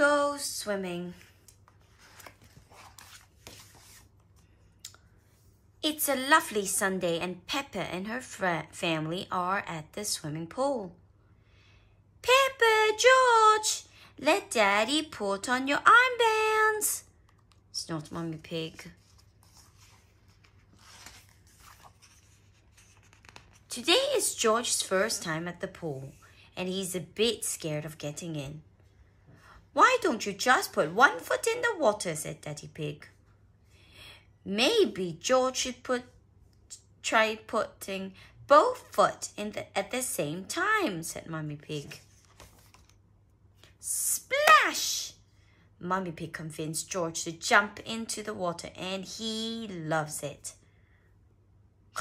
go swimming. It's a lovely Sunday, and Peppa and her family are at the swimming pool. Peppa, George, let Daddy put on your armbands, snort Mummy Pig. Today is George's first time at the pool, and he's a bit scared of getting in. Why don't you just put one foot in the water? said Daddy Pig. Maybe George should put try putting both foot in the, at the same time, said Mummy Pig. Splash! Mummy Pig convinced George to jump into the water and he loves it.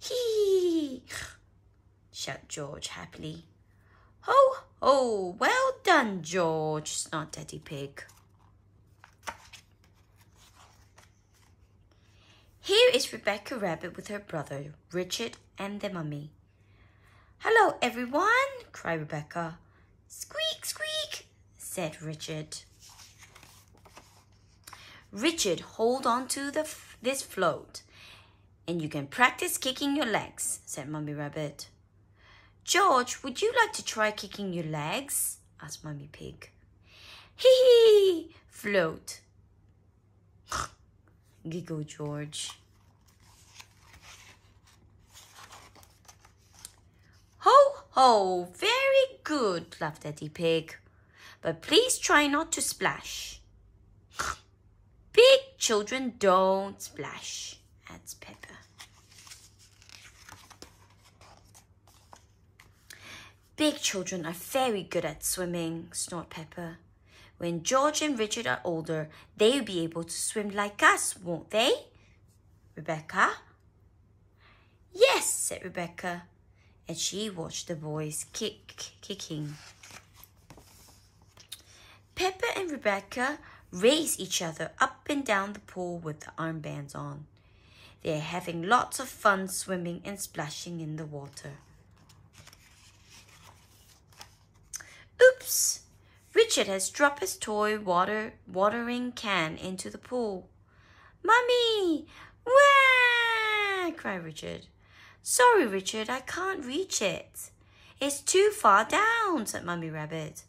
Hee! shouted George happily. Ho, ho, well done, George, It's not Daddy Pig. Here is Rebecca Rabbit with her brother, Richard, and their mummy. Hello, everyone, cried Rebecca. Squeak, squeak, said Richard. Richard, hold on to the this float, and you can practice kicking your legs, said Mummy Rabbit. George, would you like to try kicking your legs? Asked Mummy Pig. Hee hee, float, giggled George. Ho, ho, very good, laughed Daddy Pig. But please try not to splash. Big children don't splash, adds Peppa. Big children are very good at swimming, snort Peppa. When George and Richard are older, they'll be able to swim like us, won't they? Rebecca? Yes, said Rebecca and she watched the boys kick, kicking. Peppa and Rebecca race each other up and down the pool with the armbands on. They are having lots of fun swimming and splashing in the water. Richard has dropped his toy water watering can into the pool. Mummy! Wah! cried Richard. Sorry, Richard, I can't reach it. It's too far down, said Mummy Rabbit.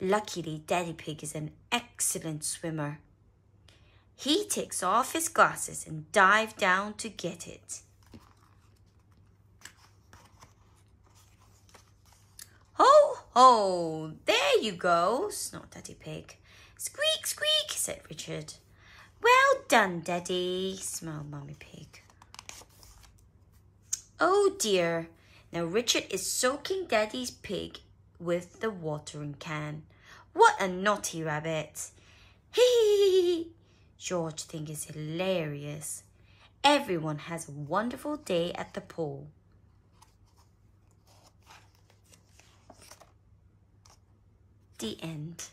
Luckily, Daddy Pig is an excellent swimmer. He takes off his glasses and dives down to get it. Ho, ho, there you go, snorted Daddy Pig. Squeak, squeak, said Richard. Well done, Daddy, smiled Mummy Pig. Oh dear. Now Richard is soaking Daddy's pig with the watering can. What a naughty rabbit. Hee George thinks it's hilarious. Everyone has a wonderful day at the pool. The end.